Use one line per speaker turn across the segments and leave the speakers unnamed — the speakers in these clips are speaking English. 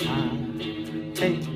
Ah. I ain't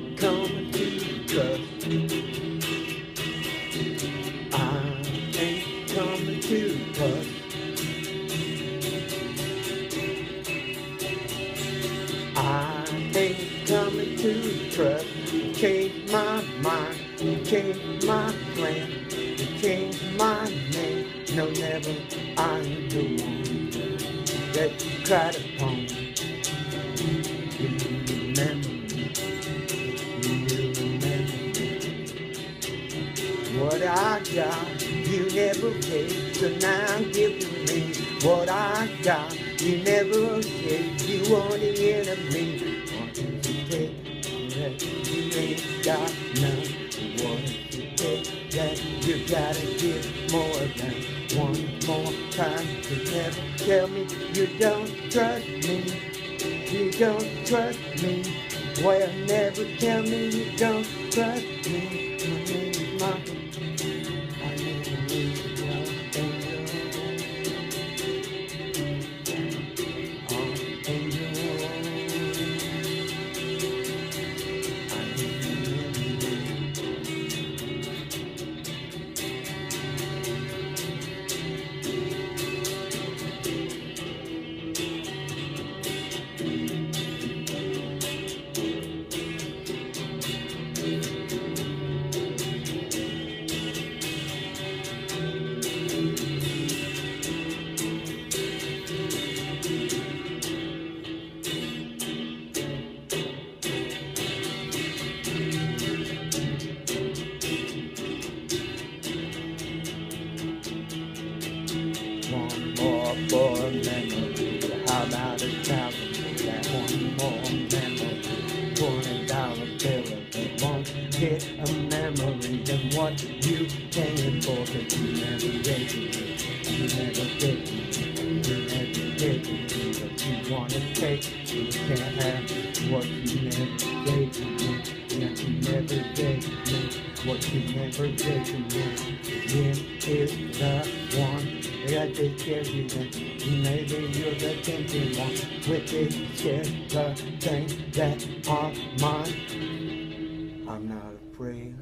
What I got, you never paid. So now give to me what I got. You never gave. You want the enemy. Want you to take that you ain't got none. Want you to take that you gotta give more than one more time. You never tell me you don't trust me. You don't trust me. Well, never tell me you don't trust me. Never gave me what you never gave me. Jim is the one that takes. Then maybe you're the tempting one with the share the things that are mine. I'm not afraid.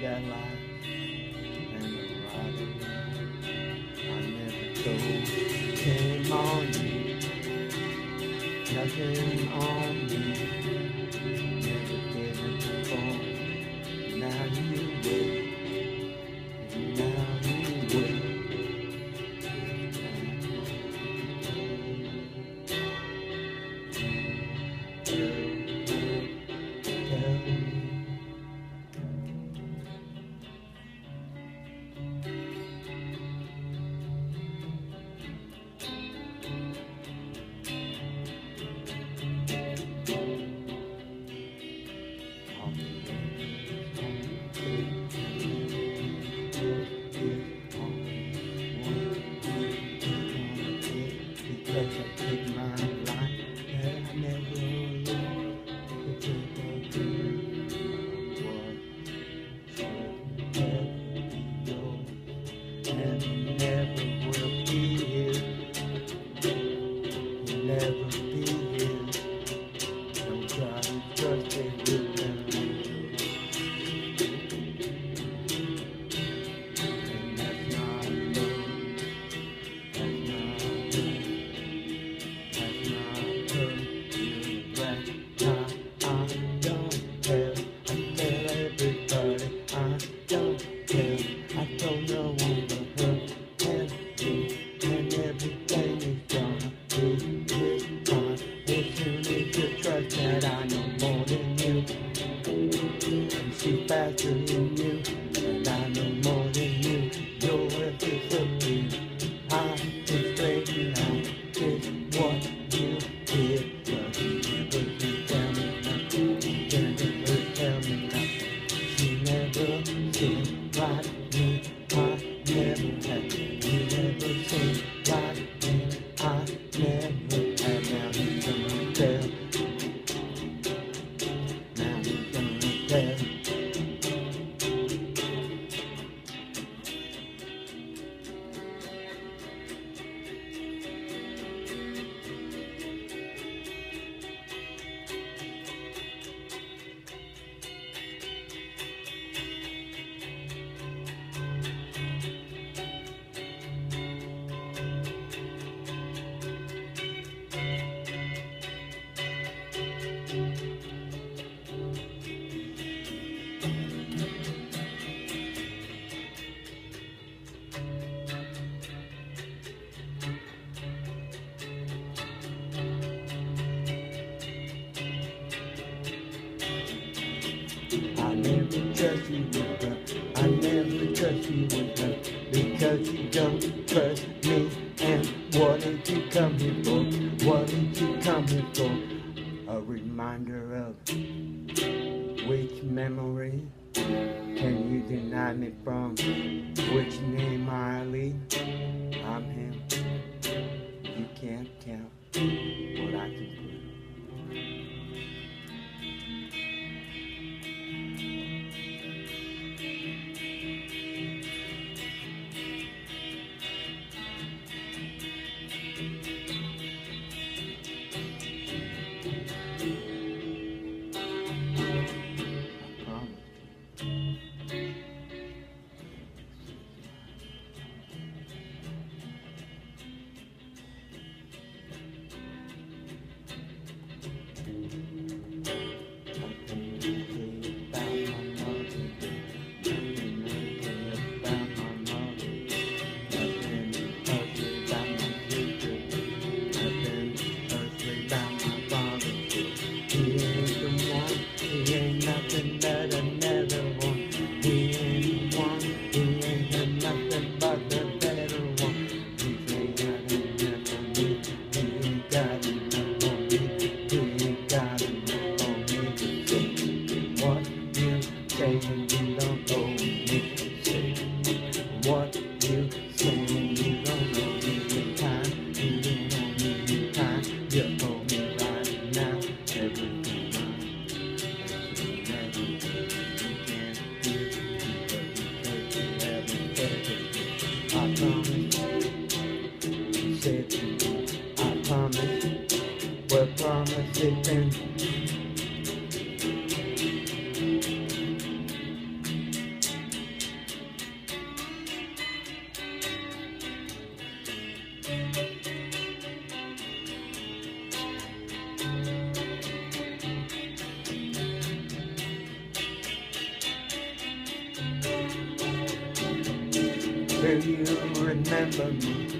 Got life and a of I never told came on you, nothing on me. Never gave it before. Now you will, I know more than you. And she faster you. you remember me?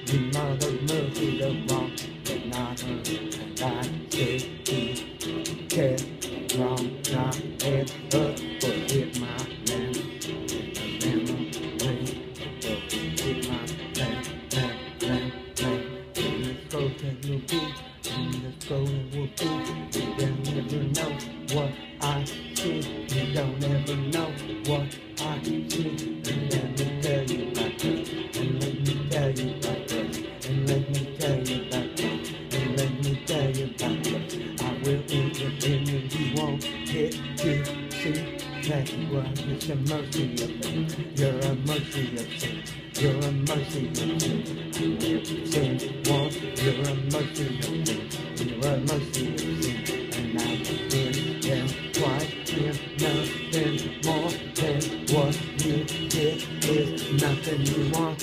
so nothing more than what you did. Is nothing you want.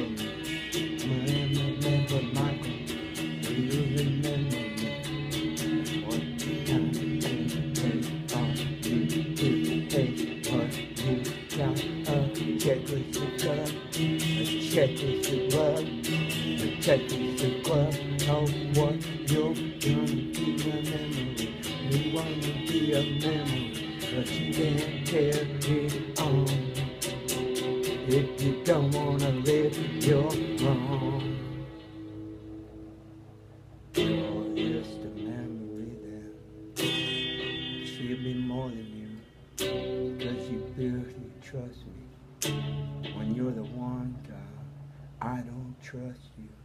Me. Remember Michael. Do you remember me. What time you take what you got? A check with your club, a check with your glove, a check with your glove. Oh, what trust me. When you're the one God, I don't trust you.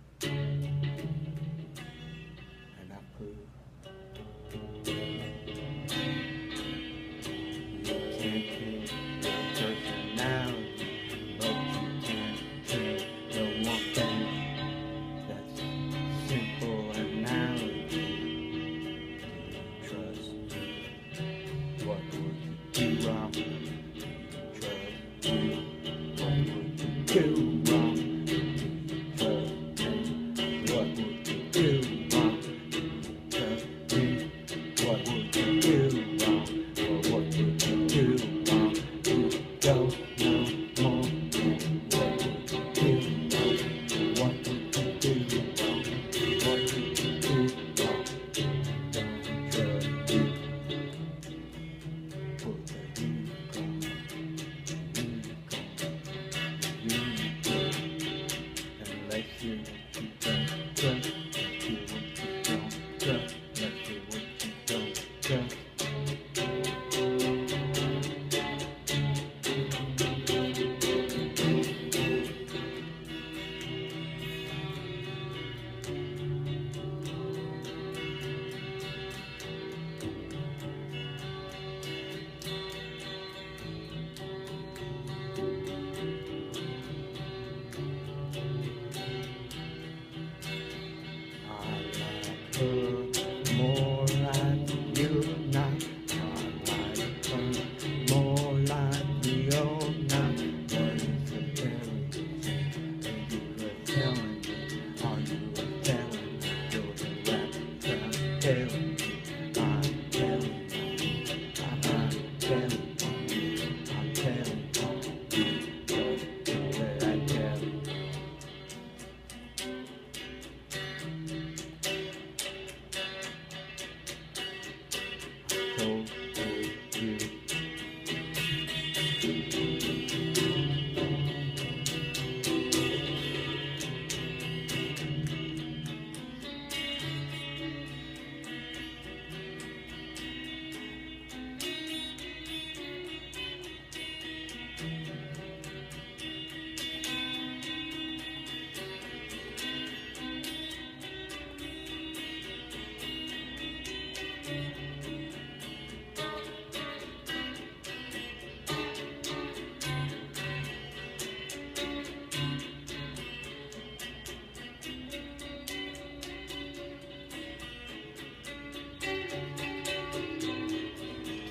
Told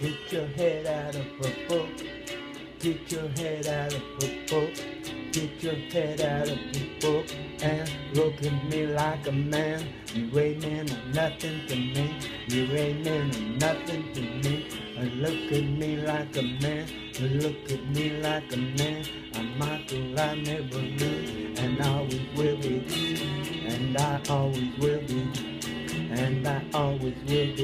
Get your head out of a book. Get your head out of a book. Get your head out of the book and look at me like a man. You ain't man nothing to me. You ain't man nothing to me. And look at me like a man. Look at me like a man. I'm Michael, I never knew. And I always will be. And I always will be. And I always will be.